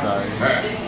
So.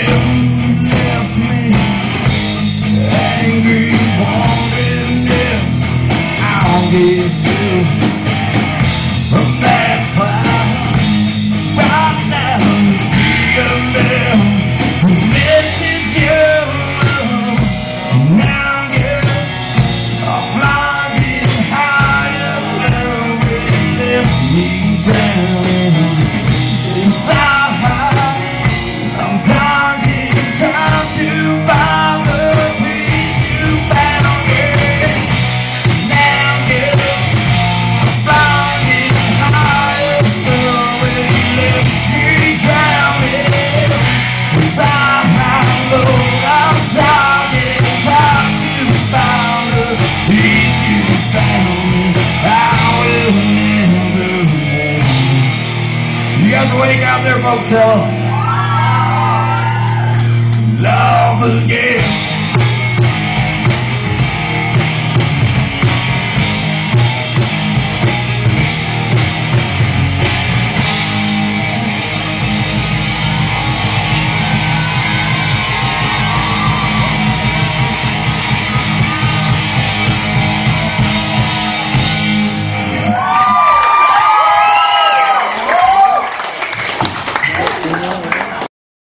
give you a right now. See man who misses you. Now you're flying higher than me down. this week out there, folks. Love again.